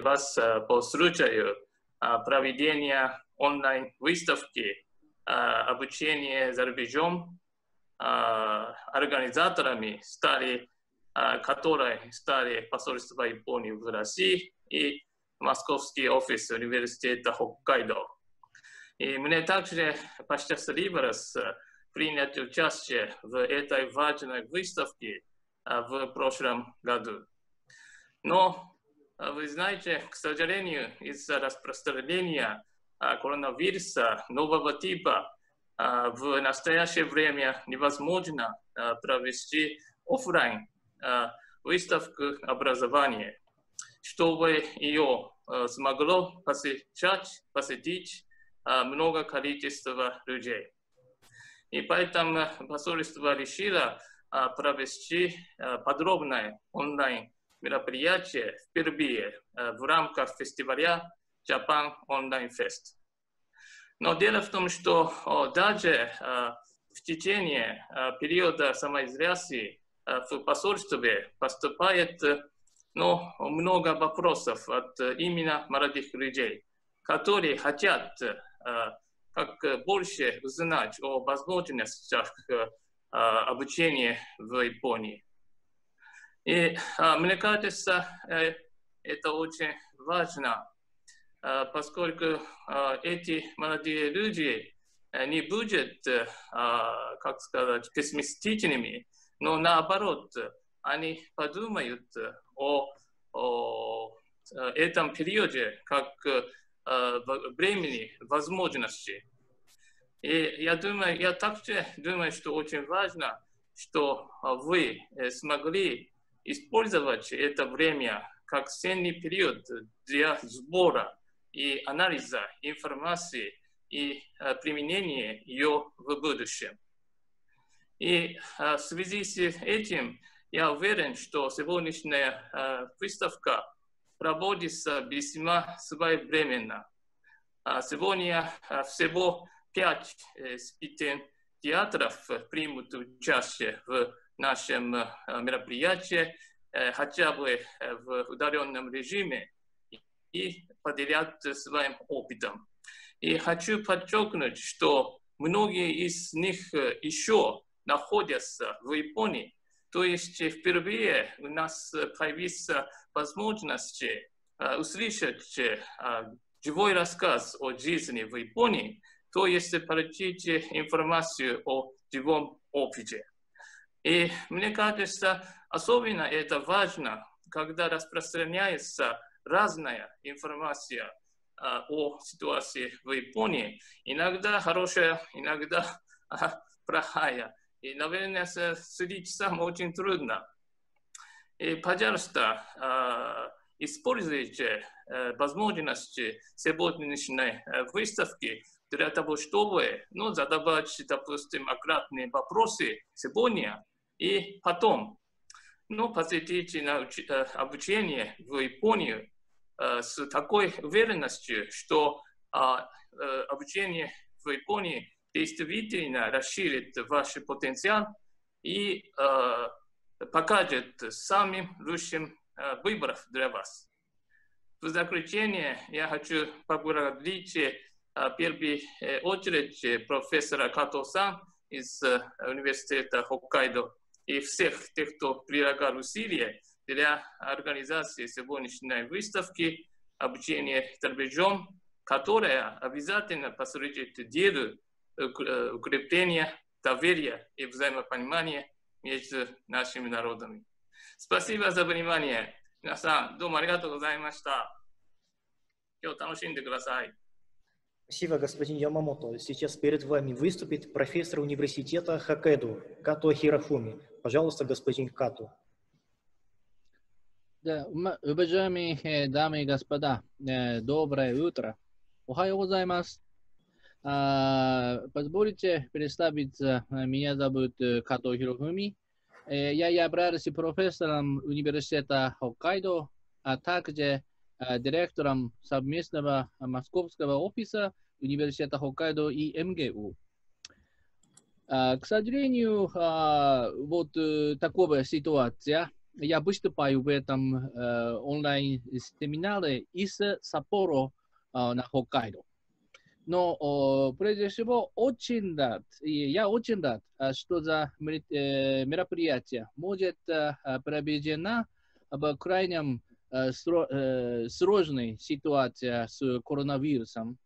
приветствовать вас по случаю проведения онлайн-выставки обучения за рубежом организаторами стали, которые стали посольство Японии в России и Московский офис университета Хоккайдо. И мне также посчастливилось принять участие в этой важной выставке в прошлом году. Но, вы знаете, к сожалению, из-за распространения коронавируса нового типа в настоящее время невозможно провести офлайн выставку образования. Чтобы ее смогло посещать, посетить много количества людей. И поэтому посольство решило провести подробное онлайн мероприятие впервые в рамках фестиваля Japan Online Fest. Но дело в том, что даже в течение периода самоизоляции в посольстве поступает ну, много вопросов от именно молодых людей, которые хотят как больше узнать о возможностях обучения в Японии. И мне кажется, это очень важно, поскольку эти молодые люди не будут, как сказать, пессимистичными, но наоборот, они подумают о, о этом периоде как времени, возможности. И я думаю, я также думаю, что очень важно, что вы смогли использовать это время как ценный период для сбора и анализа информации и применения ее в будущем. И в связи с этим я уверен, что сегодняшняя выставка проводится весьма своевременно. Сегодня всего пять театров примут участие в нашем мероприятии, хотя бы в удаленном режиме, и поделят своим опытом. И хочу подчеркнуть, что многие из них еще находятся в Японии. То есть впервые у нас появилась возможность услышать живой рассказ о жизни в Японии, то есть получить информацию о живом опыте. И мне кажется, особенно это важно, когда распространяется разная информация о ситуации в Японии. Иногда хорошая, иногда плохая. И, наверное, судить сам очень трудно. И, пожалуйста, используйте возможности сегодняшней выставки для того, чтобы ну, задавать, допустим, аккуратные вопросы сегодня и потом ну, посетить науч... обучение в Японию с такой уверенностью, что обучение в Японии действительно расширит ваш потенциал и покажет самым лучшим выборов для вас. В заключение я хочу поблагодарить а, первую э, очередь э, профессора Като-сан из э, университета Хоккайдо и всех тех, кто прилагал усилия для организации сегодняшней выставки обучения торбежом, которая обязательно послужит делу укрепления доверия и взаимопонимания между нашими народами. Спасибо за внимание. 皆さん、どうもありがとうございました。今日楽しんでください。Спасибо, господин Ямамото. Сейчас перед вами выступит профессор университета Хоккайдо Като Хирофуми. Пожалуйста, господин Като. Да, уважаемые дамы и господа, доброе утро. Охайо гозаймас. Позвольте представиться. Меня зовут Като Хирофуми. Я являюсь профессором университета Хоккайдо, а также директором совместного московского офиса университета Хоккайдо и МГУ. К сожалению, вот такая ситуация я выступаю в этом э, онлайн-семинаре из Саппоро э, на Хоккайдо. Но прежде всего очень рад, и я очень рад, что за мероприятие может проведено в крайнем сложной ситуации с коронавирусом.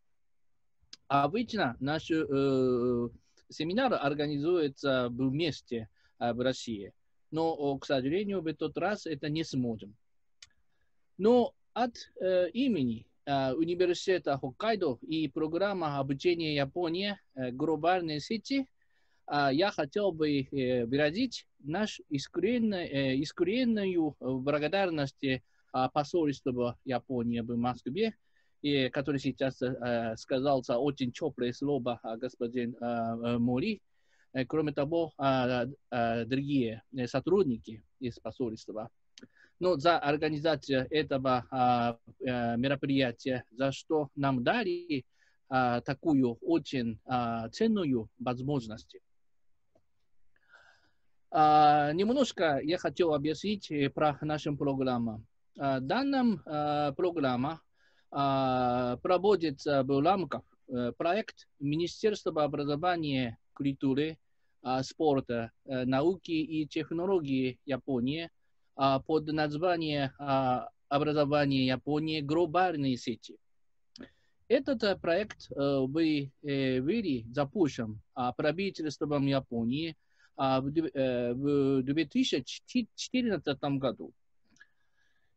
Обычно наш э, семинар организуется вместе в России, но, к сожалению, в этот раз это не сможем. Но от э, имени Э, университета Хоккайдо и программа обучения Японии э, глобальной сети, э, я хотел бы выразить наш искреннюю, искреннюю благодарность посольству Японии в Москве, и который сейчас сказал очень теплое слово господин Мори. Кроме того, другие сотрудники из посольства но за организацию этого а, мероприятия, за что нам дали а, такую очень а, ценную возможность. А, немножко я хотел объяснить э, про нашу программу. А, данная а, программа проводится в рамках а, проект Министерства образования, культуры, а, спорта, а, науки и технологии Японии – а, под названием а, образование Японии глобальные сети. Этот э, проект э, вы были запущен правительством Японии а, в 2014 э, году.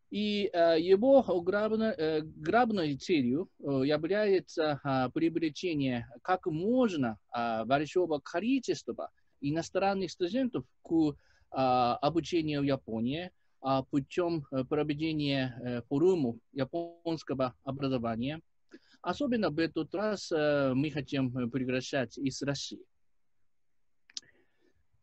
И его главной, главной целью является привлечение как можно большого количества иностранных студентов к а, обучения в Японии а, путем э, проведения э, форумов японского образования. Особенно в этот раз э, мы хотим приглашать из России.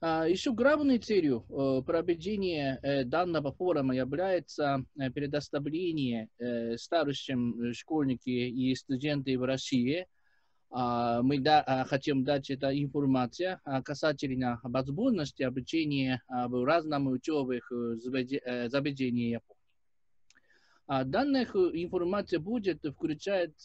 А, Еще главной целью проведения данного форума является предоставление старшим школьникам и студентам в России. А, мы а, хотим дать эту информацию а, касательно возможности обучения в разных учебных э, э, заведениях Японии. Данная информация будет включать,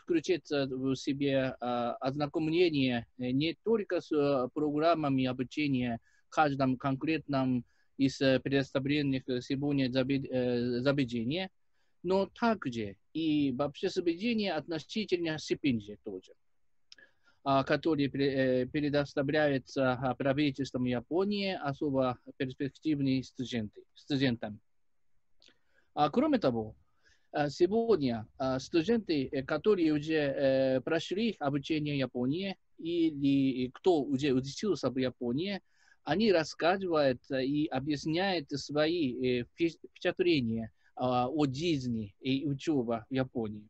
включаться в себе ознакомление не только с программами обучения в каждом конкретном из предоставленных сегодня э, заведений, но также и вообще заведения относительно стипендии тоже, а, которые э, предоставляются а, правительством Японии особо перспективным студенты, студентам. А кроме того, а, сегодня студенты, э, которые уже э, прошли обучение Японии или кто уже учился в Японии, они рассказывают и объясняют свои впечатления о жизни и учеба в Японии.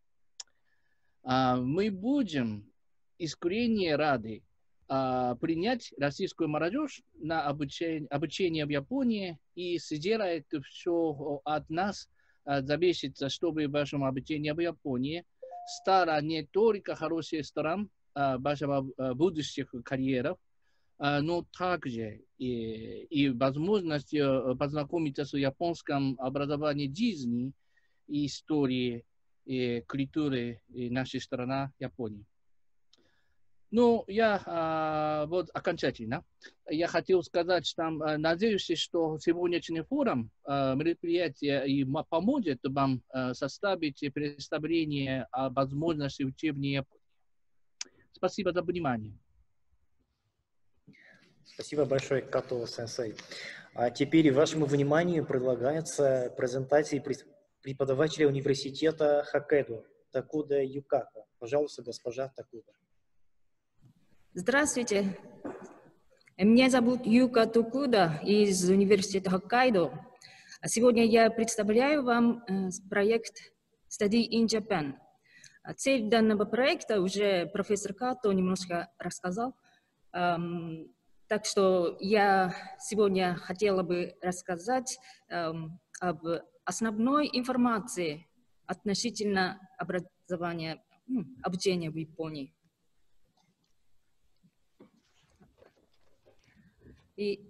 А, мы будем искренне рады принять российскую молодежь на обучение, обучение в Японии и сделать все от нас зависит, чтобы вашем обучении в Японии стало не только хорошей стороной вашего будущих карьеров, а, но также и, и возможность э, познакомиться с японским образованием жизни и истории и культуры нашей страны Японии. Ну, я а, вот окончательно, я хотел сказать, что а, надеюсь, что сегодняшний форум а, мероприятие и поможет вам а, составить представление о возможности Японии. Спасибо за внимание. Спасибо большое, Като Сенсей. А теперь вашему вниманию предлагается презентация преподавателя университета Хоккайдо Такуда Юкака. Пожалуйста, госпожа Такуда. Здравствуйте. Меня зовут Юка Токуда из университета Хоккайдо. Сегодня я представляю вам э, проект Study in Japan. Цель данного проекта уже профессор Като немножко рассказал. Так что я сегодня хотела бы рассказать эм, об основной информации относительно образования, обучения в Японии. И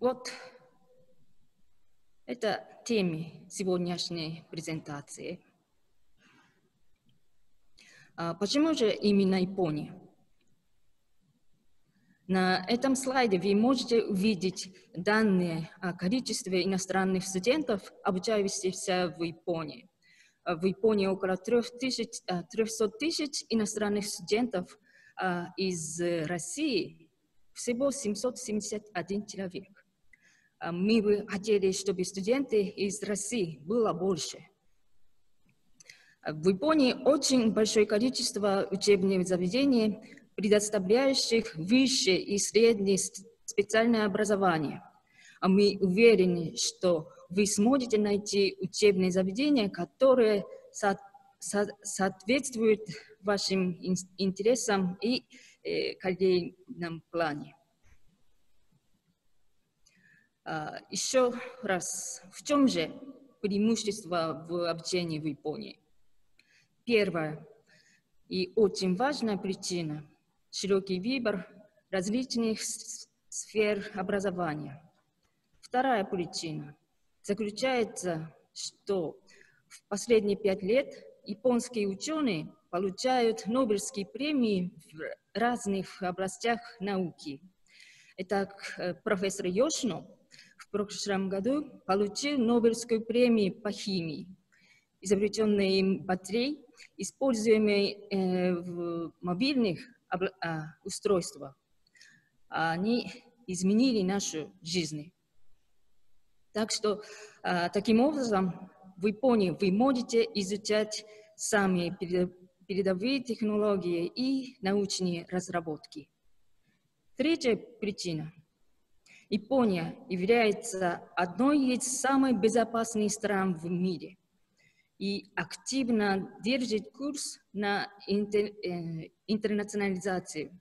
вот Это темы сегодняшней презентации. А почему же именно Япония? На этом слайде вы можете увидеть данные о количестве иностранных студентов, обучающихся в Японии. В Японии около 300 тысяч иностранных студентов, а из России всего 771 человек. А мы бы хотели, чтобы студенты из России было больше. В Японии очень большое количество учебных заведений, предоставляющих высшее и среднее специальное образование. А мы уверены, что вы сможете найти учебные заведения, которые со со соответствуют вашим интересам и э, карьерном плане. А, еще раз, в чем же преимущество в обучении в Японии? Первое и очень важная причина – широкий выбор различных сфер образования. Вторая причина заключается, что в последние пять лет японские ученые получают Нобелевские премии в разных областях науки. Итак, э, профессор Йошино в прошлом году получил Нобелевскую премию по химии. Изобретенные им батареи, используемые э, в мобильных а, устройствах, они изменили нашу жизнь. Так что а, таким образом в Японии вы можете изучать самые передовые технологии и научные разработки. Третья причина – Япония является одной из самых безопасных стран в мире и активно держит курс на интер, э, интернационализацию.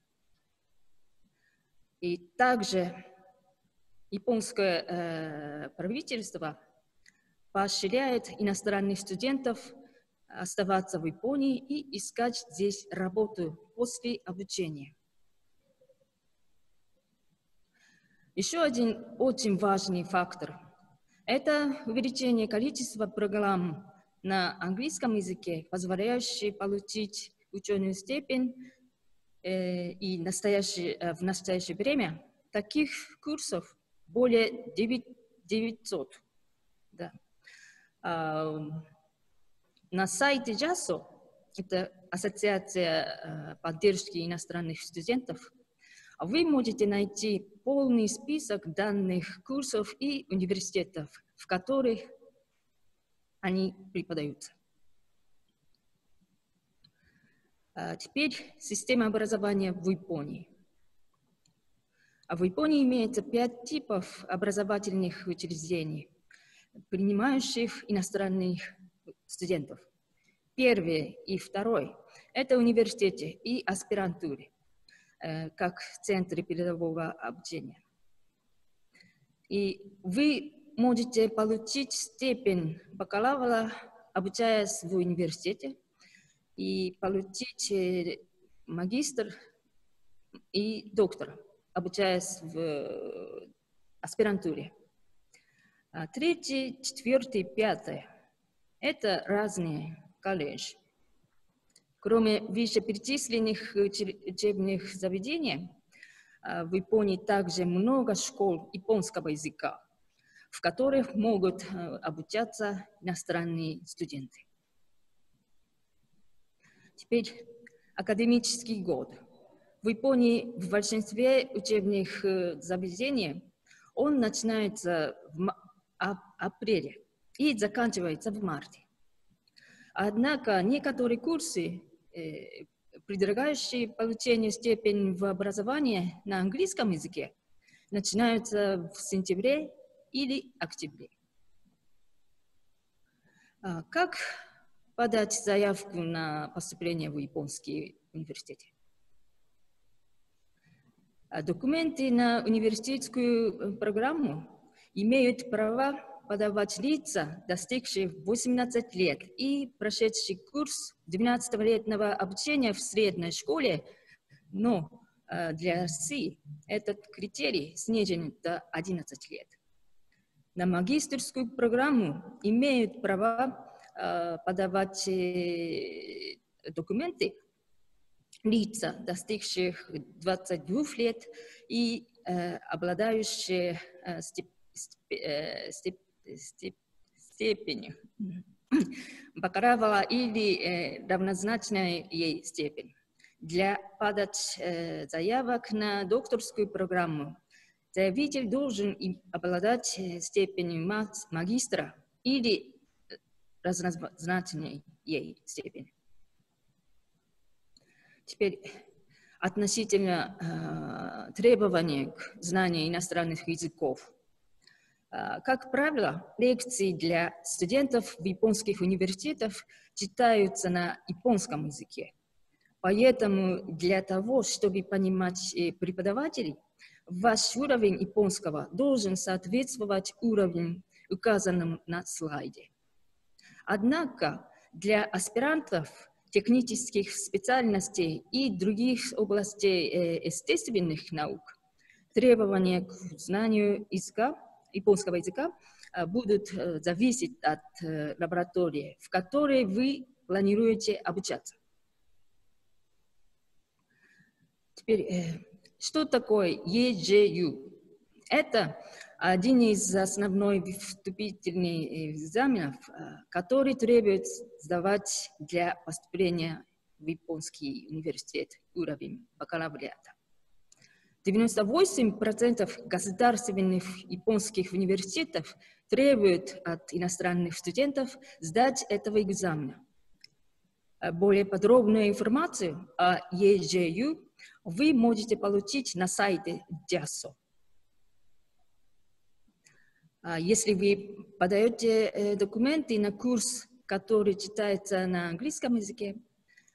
И также японское э, правительство поощряет иностранных студентов оставаться в Японии и искать здесь работу после обучения. Еще один очень важный фактор – это увеличение количества программ на английском языке, позволяющие получить ученую степень э, и настоящий, э, в настоящее время таких курсов более 9, 900. Да. На сайте JASO, это Ассоциация э, поддержки иностранных студентов, вы можете найти полный список данных курсов и университетов, в которых они преподаются. А теперь система образования в Японии. А в Японии имеется пять типов образовательных учреждений, принимающих иностранных студентов. Первый и второй – это университеты и аспирантуры. Э, как в Центре передового обучения. И вы можете получить степень бакалавра, обучаясь в университете, и получить э, магистр и доктор, обучаясь в э, аспирантуре. А третий, четвертый, пятый – это разные колледжи. Кроме вышеперечисленных учебных заведений, а, в Японии также много школ японского языка, в которых могут а, обучаться иностранные студенты. Теперь академический год. В Японии в большинстве учебных э, заведений он начинается в апреле и заканчивается в марте. Однако некоторые курсы Э, предлагающие получение степени в образовании на английском языке начинаются в сентябре или октябре. А как подать заявку на поступление в японский университет? А документы на университетскую программу имеют право подавать лица, достигшие 18 лет и прошедший курс 12-летнего обучения в средней школе, но э, для России этот критерий снижен до 11 лет. на магистрскую программу имеют право э, подавать э, документы лица, достигших 22 лет и обладающие э, степ, степ, степ, степенью бакалавра или э, равнозначной ей степень. Для подачи э, заявок на докторскую программу заявитель должен обладать э, степенью магистра или разнозначной ей степени. Теперь относительно э, требований к знанию иностранных языков. Э, как правило, лекции для студентов в японских университетах читаются на японском языке. Поэтому для того, чтобы понимать э, преподавателей, ваш уровень японского должен соответствовать уровню, указанному на слайде. Однако для аспирантов технических специальностей и других областей э, естественных наук требования к знанию языка, японского языка э, будут э, зависеть от лаборатории, в которой вы планируете обучаться. Теперь, что такое EJU? Это один из основных вступительных экзаменов, э, который требует сдавать для поступления в японский университет уровень бакалавриата. 98% государственных японских университетов требуют от иностранных студентов сдать этого экзамена. Э, более подробную информацию о EJU вы можете получить на сайте DIASO. А если вы подаете э, документы на курс, который читается на английском языке,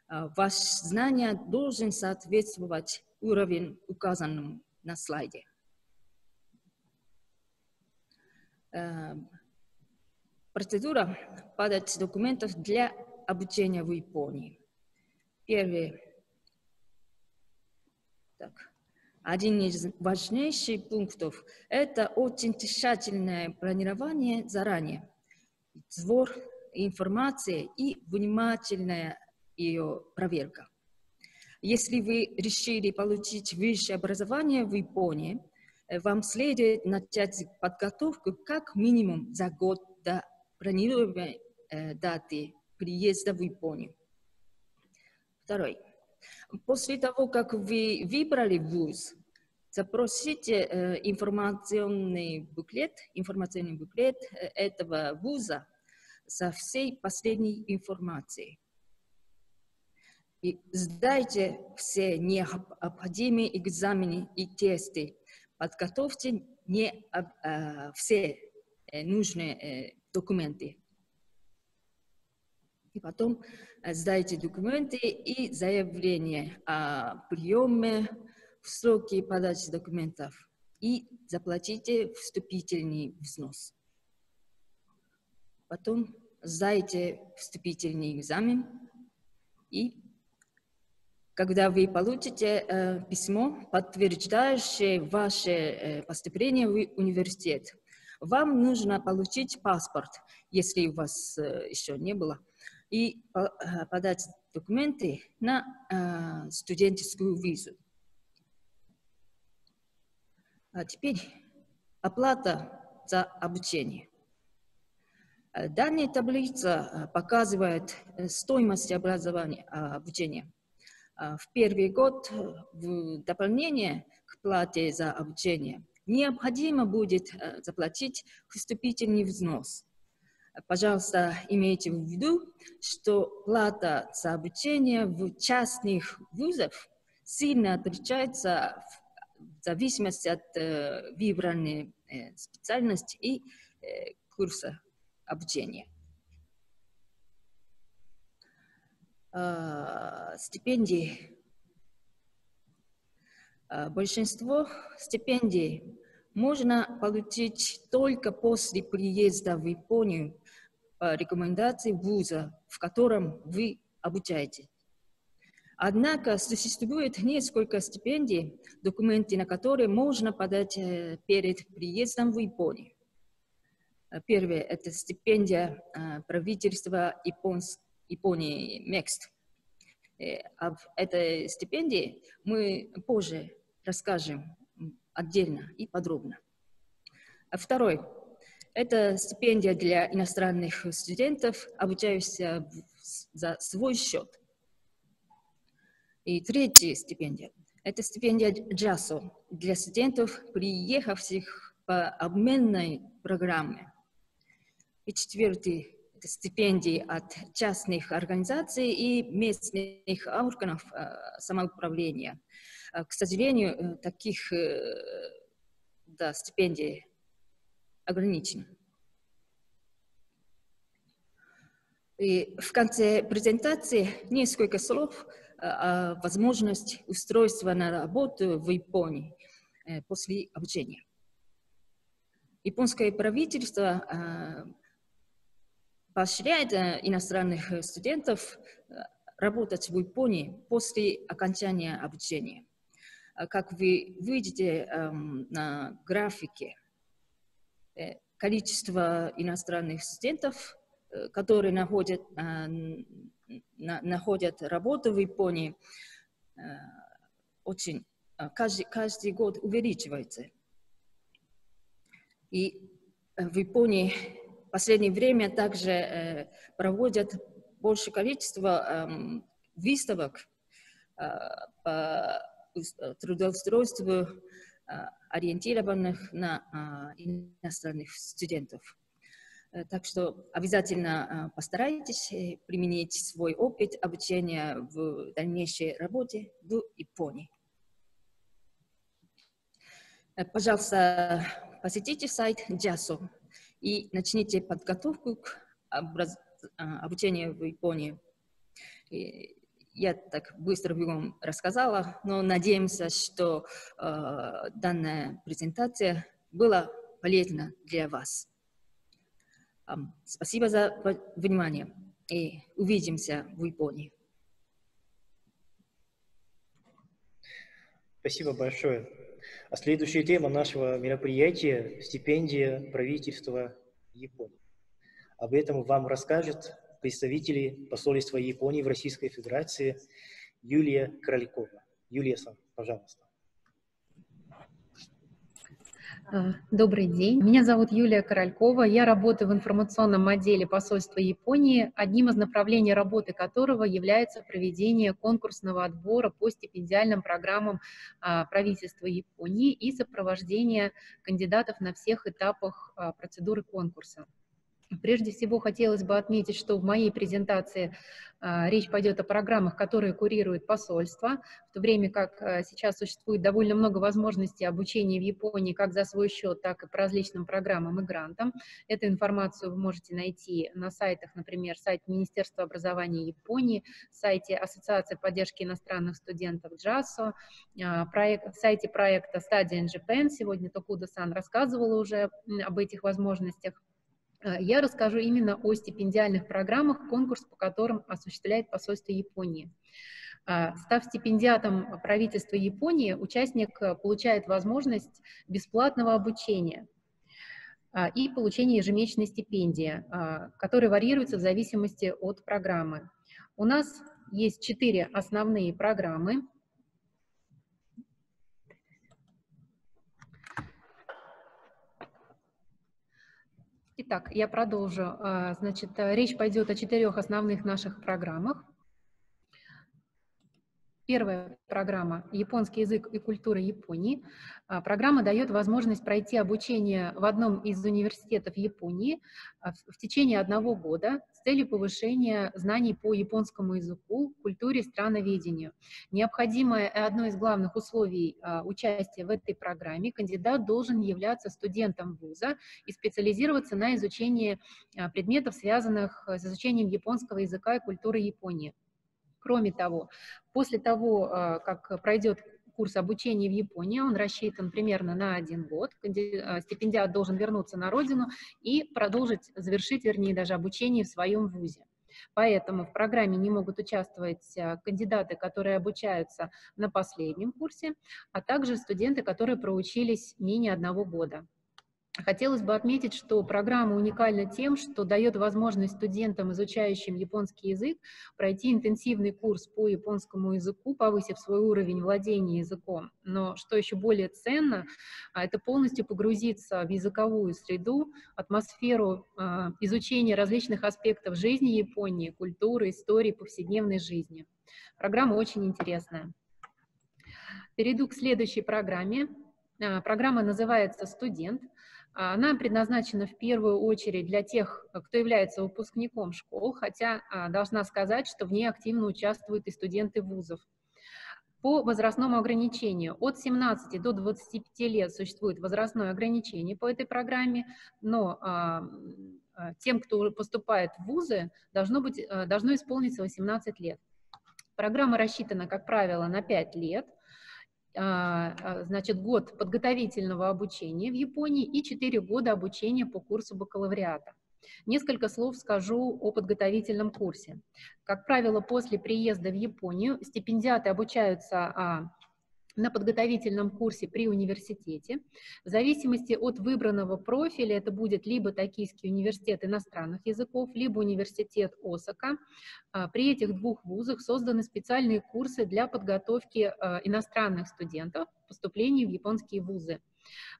а, ваше знание должен соответствовать уровень, указанному на слайде. Процедура подать документов для обучения в Японии. Первый. Так. Один из важнейших пунктов – это очень тщательное планирование заранее, сбор информации и внимательная ее проверка. Если вы решили получить высшее образование в Японии, э, вам следует начать подготовку как минимум за год до планируемой э, даты приезда в Японию. Второй. После того, как вы выбрали вуз, запросите э, информационный буклет, информационный буклет этого вуза со всей последней информацией. И сдайте все необходимые экзамены и тесты. Подготовьте не, э, все э, нужные э, документы. И потом сдайте документы и заявление о приеме в сроки подачи документов и заплатите вступительный взнос. Потом сдайте вступительный экзамен и когда вы получите э, письмо, подтверждающее ваше э, поступление в университет, вам нужно получить паспорт, если у вас э, еще не было и э, подать документы на э, студенческую визу. А теперь оплата за обучение. Э, данная таблица показывает стоимость образования, обучения. В первый год в дополнение к плате за обучение необходимо будет заплатить вступительный взнос – Пожалуйста, имейте в виду, что плата за обучение в частных вузах сильно отличается в зависимости от э, выбранной э, специальности и э, курса обучения. Э, стипендии. Э, большинство стипендий можно получить только после приезда в Японию по рекомендации вуза, в котором вы обучаетесь. Однако существует несколько стипендий, документы на которые можно подать э, перед приездом в Японию. Первое – это стипендия правительства Японии МЕКСТ. Об этой стипендии мы позже расскажем отдельно и подробно. Второй – это стипендия для иностранных студентов, обучающихся за свой счет. И третья стипендия – это стипендия JASO для студентов, приехавших по обменной программе. И четвертый – это стипендии от частных организаций и местных органов э, самоуправления. Э, к сожалению, э, таких да, стипендий ограничено. И в конце презентации несколько слов о возможности устройства на работу в Японии после обучения. Японское правительство поощряет иностранных студентов работать в Японии после окончания обучения. Как вы видите на графике, количество иностранных студентов, которые находят, находят работу в Японии, очень каждый, каждый год увеличивается. И в Японии последнее время также проводят большее количество выставок по трудоустройству ориентированных на иностранных студентов. Так что обязательно постарайтесь применить свой опыт обучения в дальнейшей работе в Японии. Пожалуйста, посетите сайт JASO и начните подготовку к образ... обучению в Японии. И я так быстро вам рассказала, но надеемся, что э, данная презентация была полезна для вас. Um, спасибо за внимание и увидимся в Японии. Спасибо большое. А следующая тема нашего мероприятия – стипендия правительства Японии. Об этом вам расскажет представители посольства Японии в Российской Федерации Юлия Кролякова. Юлия, сам, пожалуйста. А, добрый день. Меня зовут Юлия Королькова. Я работаю в информационном отделе посольства Японии, одним из направлений работы которого является проведение конкурсного отбора по стипендиальным программам а, правительства Японии и сопровождение кандидатов на всех этапах а, процедуры конкурса. Прежде всего хотелось бы отметить, что в моей презентации а, речь пойдет о программах, которые курирует посольство, в то время как а, сейчас существует довольно много возможностей обучения в Японии как за свой счет, так и по различным программам и грантам. Эту информацию вы можете найти на сайтах, например, сайт Министерства образования Японии, сайте Ассоциации поддержки иностранных студентов JASO, а, проект, сайте проекта Study in Japan. Сегодня Токуда-сан рассказывала уже об этих возможностях. Э, я расскажу именно о стипендиальных программах, конкурс по которым осуществляет посольство Японии. Э, став стипендиатом правительства Японии, участник э, получает возможность бесплатного обучения и получения ежемесячной стипендии, которая варьируется в зависимости от программы. У нас есть четыре основные программы – Итак, я продолжу. А, значит, э, речь пойдет о четырех основных наших программах. Первая программа «Японский язык и культура Японии». А, программа дает возможность пройти обучение в одном из университетов Японии а, в течение одного года с целью повышения знаний по японскому языку, культуре, страноведению. Необходимое и одно из главных условий а, участия в этой программе – кандидат должен являться студентом вуза и специализироваться на изучении предметов, связанных с изучением японского языка и культуры Японии. Кроме того, после того, а, как пройдет курс обучения в Японии, он рассчитан примерно на один год, а, стипендиат должен вернуться на родину и продолжить, завершить, вернее, даже обучение в своем вузе. Поэтому в программе не могут участвовать а, кандидаты, которые обучаются на последнем курсе, а также студенты, которые проучились менее одного года. Хотелось бы отметить, что программа уникальна тем, что дает возможность студентам, изучающим японский язык, пройти интенсивный курс по японскому языку, повысив свой уровень владения языком. Но что еще более ценно, а, это полностью погрузиться в языковую среду, атмосферу а, изучения различных аспектов жизни Японии, культуры, истории, повседневной жизни. Программа очень интересная. Перейду к следующей программе. А, программа называется «Студент». А, она предназначена в первую очередь для тех, кто является выпускником школ, хотя а, должна сказать, что в ней активно участвуют и студенты вузов. По возрастному ограничению от 17 до 25 лет существует возрастное ограничение по этой программе, но а, тем, кто поступает в вузы, должно, быть, должно исполниться 18 лет. Программа рассчитана, как правило, на 5 лет – а, а, значит, год подготовительного обучения в Японии и 4 года обучения по курсу бакалавриата. Несколько слов скажу о подготовительном курсе. Как правило, после приезда в Японию стипендиаты обучаются а, на подготовительном курсе при университете. В зависимости от выбранного профиля это будет либо Токийский университет иностранных языков, либо университет Осака. А, при этих двух вузах созданы специальные курсы для подготовки а, иностранных студентов к поступлению в японские вузы.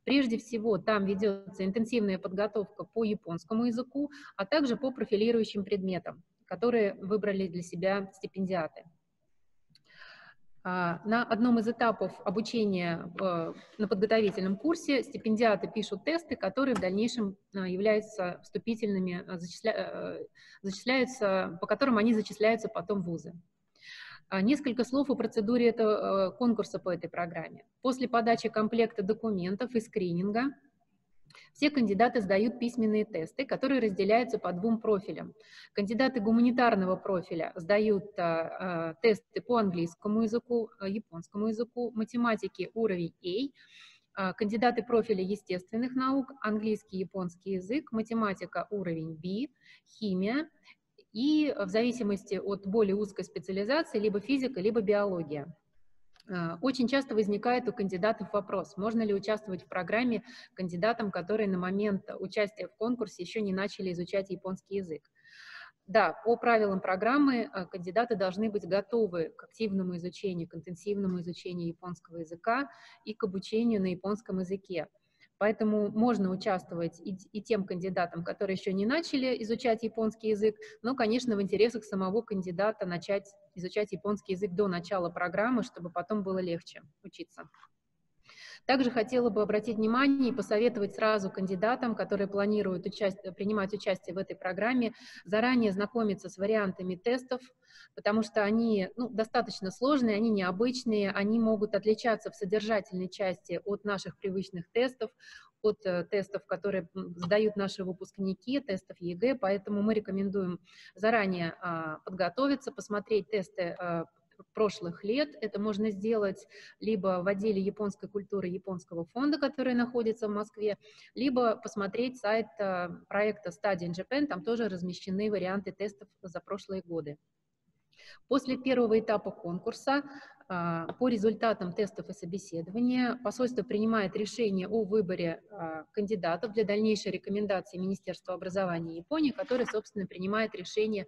Прежде всего, там ведется интенсивная подготовка по японскому языку, а также по профилирующим предметам, которые выбрали для себя стипендиаты. А, на одном из этапов обучения на подготовительном курсе стипендиаты пишут тесты, которые в дальнейшем а, являются вступительными, а, зачисля... зачисляются, по которым они зачисляются потом в вузы. Несколько слов о процедуре этого конкурса по этой программе. После подачи комплекта документов и скрининга все кандидаты сдают письменные тесты, которые разделяются по двум профилям. Кандидаты гуманитарного профиля сдают а, а, тесты по английскому языку, а, японскому языку, математике уровень A, кандидаты профиля естественных наук, английский, японский язык, математика уровень B, химия и в зависимости от более узкой специализации либо физика, либо биология. А, очень часто возникает у кандидатов вопрос, можно ли участвовать в программе кандидатам, которые на момент участия в конкурсе еще не начали изучать японский язык. Да, по правилам программы а, кандидаты должны быть готовы к активному изучению, к интенсивному изучению японского языка и к обучению на японском языке. Поэтому можно участвовать и, и тем кандидатам, которые еще не начали изучать японский язык, но, конечно, в интересах самого кандидата начать изучать японский язык до начала программы, чтобы потом было легче учиться. Также хотела бы обратить внимание и посоветовать сразу кандидатам, которые планируют участие, принимать участие в этой программе, заранее знакомиться с вариантами тестов, потому что они ну, достаточно сложные, они необычные, они могут отличаться в содержательной части от наших привычных тестов, от э, тестов, которые сдают наши выпускники, тестов ЕГЭ, поэтому мы рекомендуем заранее а, подготовиться, посмотреть тесты а, прошлых лет. Это можно сделать либо в отделе японской культуры японского фонда, который находится в Москве, либо посмотреть сайт э, проекта Study in Japan, там тоже размещены варианты тестов за прошлые годы. После первого этапа конкурса а, по результатам тестов и собеседования посольство принимает решение о выборе а, кандидатов для дальнейшей рекомендации Министерства образования Японии, которое, собственно, принимает решение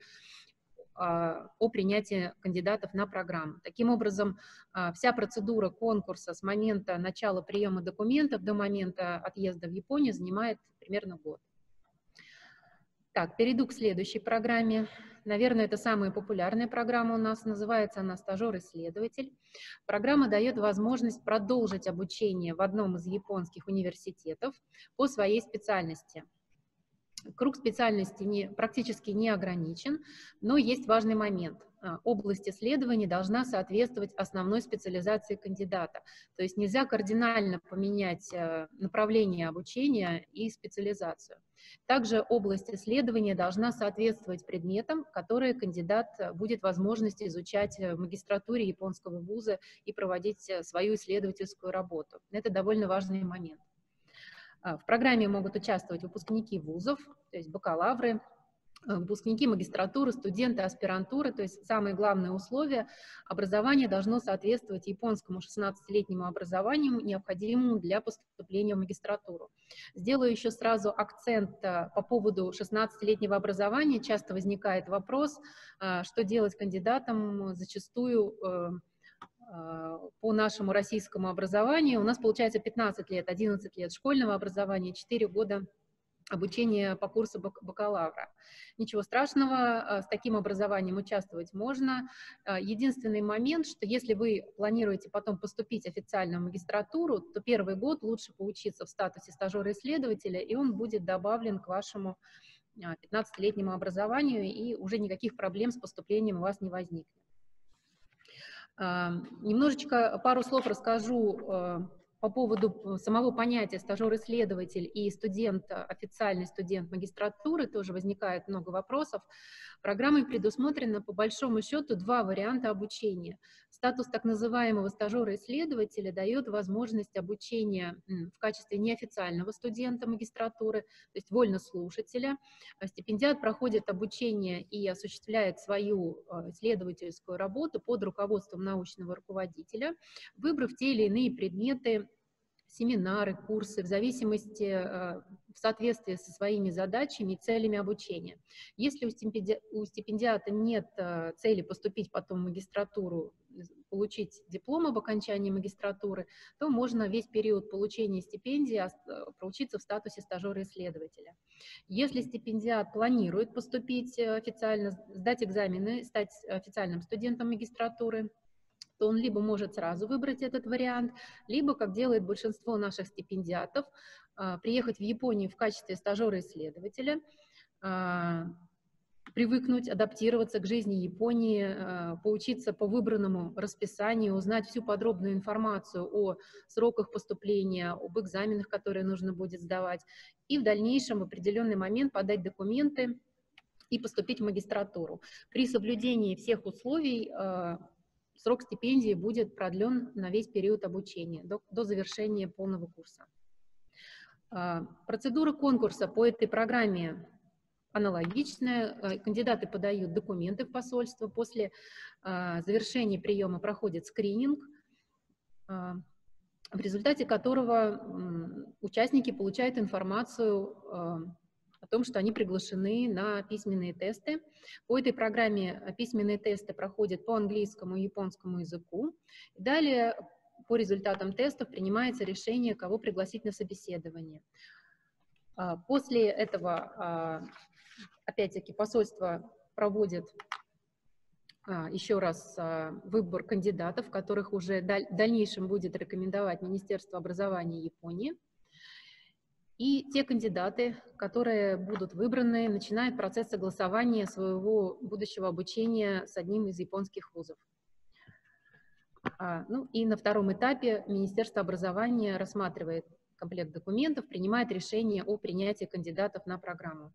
о принятии кандидатов на программу. Таким образом, вся процедура конкурса с момента начала приема документов до момента отъезда в Японию занимает примерно год. Так, перейду к следующей программе. Наверное, это самая популярная программа у нас, называется она «Стажер-исследователь». Программа дает возможность продолжить обучение в одном из японских университетов по своей специальности. Круг специальности не, практически не ограничен, но есть важный момент – а, область исследования должна соответствовать основной специализации кандидата. То есть нельзя кардинально поменять э, направление обучения и специализацию. Также область исследования должна соответствовать предметам, которые кандидат будет возможность изучать в магистратуре японского вуза и проводить э, свою исследовательскую работу. Это довольно важный момент. А, в программе могут участвовать выпускники вузов, то есть бакалавры, Э, выпускники магистратуры, студенты, аспирантуры, то есть самое главное условие – образование должно соответствовать японскому 16-летнему образованию, необходимому для поступления в магистратуру. Сделаю еще сразу акцент э, по поводу 16-летнего образования. Часто возникает вопрос, э, что делать кандидатам зачастую по нашему российскому образованию. У нас получается 15 лет, 11 лет школьного образования, 4 года обучение по курсу бакалавра. Ничего страшного, а, с таким образованием участвовать можно. А, единственный момент, что если вы планируете потом поступить официально в магистратуру, то первый год лучше поучиться в статусе стажера-исследователя, и он будет добавлен к вашему 15-летнему а, образованию, и уже никаких проблем с поступлением у вас не возникнет. Немножечко пару слов расскажу по поводу э, самого понятия стажер-исследователь и студент, э, официальный студент магистратуры, тоже возникает много вопросов. Программой предусмотрено по большому счету два варианта обучения. Статус так называемого стажера-исследователя дает возможность обучения в качестве неофициального студента магистратуры, то есть вольнослушателя. А стипендиат проходит обучение и осуществляет свою э, исследовательскую работу под руководством научного руководителя, выбрав те или иные предметы семинары, курсы в зависимости, э, в соответствии со своими задачами и целями обучения. Если у, стипенди... у стипендиата нет э, цели поступить потом в магистратуру, получить диплом об окончании магистратуры, то можно весь период получения стипендии э, проучиться в статусе стажера-исследователя. Если стипендиат планирует поступить официально, сдать экзамены, стать официальным студентом магистратуры, то он либо может сразу выбрать этот вариант, либо, как делает большинство наших стипендиатов, а, приехать в Японию в качестве стажера-исследователя, а, привыкнуть, адаптироваться к жизни Японии, а, поучиться по выбранному расписанию, узнать всю подробную информацию о сроках поступления, об экзаменах, которые нужно будет сдавать, и в дальнейшем в определенный момент подать документы и поступить в магистратуру. При соблюдении всех условий срок стипендии будет продлен на весь период обучения, до, до завершения полного курса. А, процедура конкурса по этой программе аналогичная. А, кандидаты подают документы в посольство. После а, завершения приема проходит скрининг, в результате которого участники получают информацию о том, что они приглашены на письменные тесты. По этой программе э, письменные тесты проходят по английскому и японскому языку. Далее по результатам тестов принимается решение, кого пригласить на собеседование. А, после этого, а, опять-таки, посольство проводит а, еще раз выбор кандидатов, которых уже в дальнейшем будет рекомендовать Министерство образования Японии. И те кандидаты, которые будут выбраны, начинают процесс согласования своего будущего обучения с одним из японских вузов. А, ну и на втором этапе Министерство образования рассматривает комплект документов, принимает решение о принятии кандидатов на программу.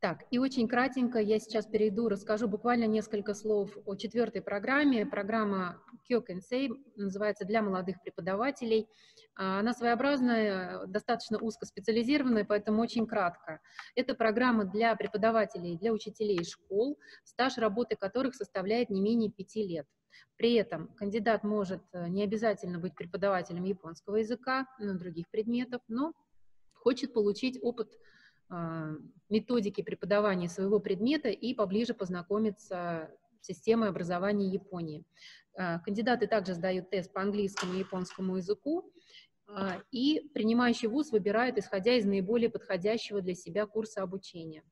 Так, и очень кратенько я сейчас перейду, расскажу буквально несколько слов о четвертой программе. Программа Кёкенсей называется «Для молодых преподавателей». А, она своеобразная, достаточно узкоспециализированная, поэтому очень кратко. Это программа для преподавателей, для учителей школ, стаж работы которых составляет не менее пяти лет. При этом кандидат может э, не обязательно быть преподавателем японского языка, но других предметов, но хочет получить опыт методики преподавания своего предмета и поближе познакомиться с системой образования Японии. А, кандидаты также сдают тест по английскому и японскому языку, а, и принимающий вуз выбирает, исходя из наиболее подходящего для себя курса обучения.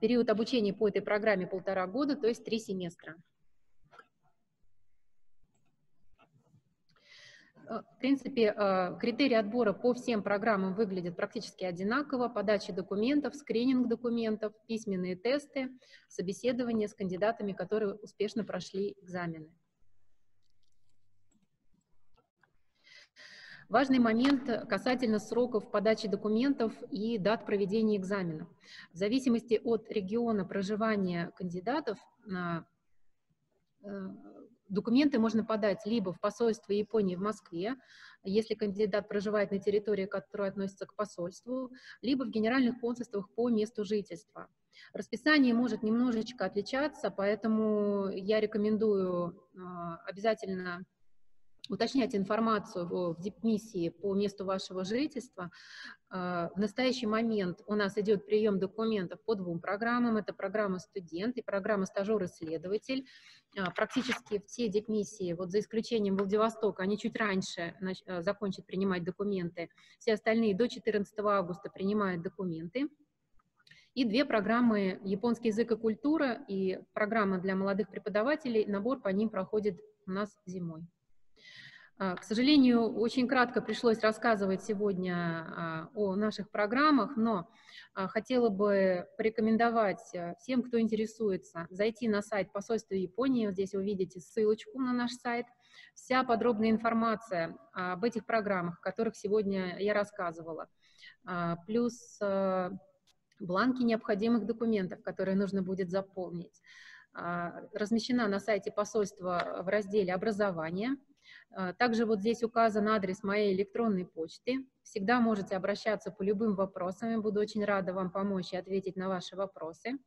Период обучения по этой программе полтора года, то есть три семестра. В принципе, э, критерии отбора по всем программам выглядят практически одинаково. Подача документов, скрининг документов, письменные тесты, собеседование с кандидатами, которые успешно прошли экзамены. Важный момент касательно сроков подачи документов и дат проведения экзамена. В зависимости от региона проживания кандидатов, э, Документы можно подать либо в посольство Японии в Москве, если кандидат проживает на территории, которая относится к посольству, либо в генеральных консульствах по месту жительства. Расписание может немножечко отличаться, поэтому я рекомендую а, обязательно уточнять информацию в дипмиссии по месту вашего жительства. А, в настоящий момент у нас идет прием документов по двум программам. Это программа «Студент» и программа «Стажер-исследователь». А, практически все дипмиссии, вот за исключением Владивостока, они чуть раньше закончат принимать документы. Все остальные до 14 августа принимают документы и две программы «Японский язык и культура» и программа для молодых преподавателей. Набор по ним проходит у нас зимой. А, к сожалению, очень кратко пришлось рассказывать сегодня а, о наших программах, но а, хотела бы порекомендовать всем, кто интересуется, зайти на сайт посольства Японии. Здесь вы видите ссылочку на наш сайт. Вся подробная информация об этих программах, о которых сегодня я рассказывала. Плюс бланки необходимых документов, которые нужно будет заполнить. Размещена на сайте посольства в разделе «Образование». А, также вот здесь указан адрес моей электронной почты. Всегда можете обращаться по любым вопросам. Я буду очень рада вам помочь и ответить на ваши вопросы.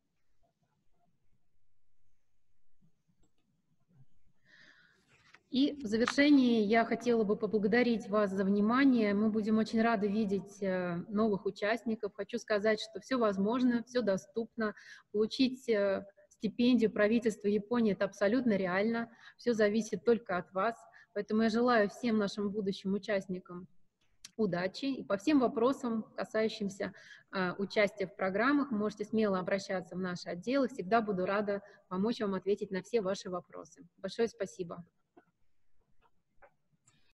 И в завершении я хотела бы поблагодарить вас за внимание. Мы будем очень рады видеть э, новых участников. Хочу сказать, что все возможно, все доступно. Получить э, стипендию правительства Японии – это абсолютно реально. Все зависит только от вас. Поэтому я желаю всем нашим будущим участникам удачи. И по всем вопросам, касающимся э, участия в программах, можете смело обращаться в наш отдел. И всегда буду рада помочь вам ответить на все ваши вопросы. Большое спасибо.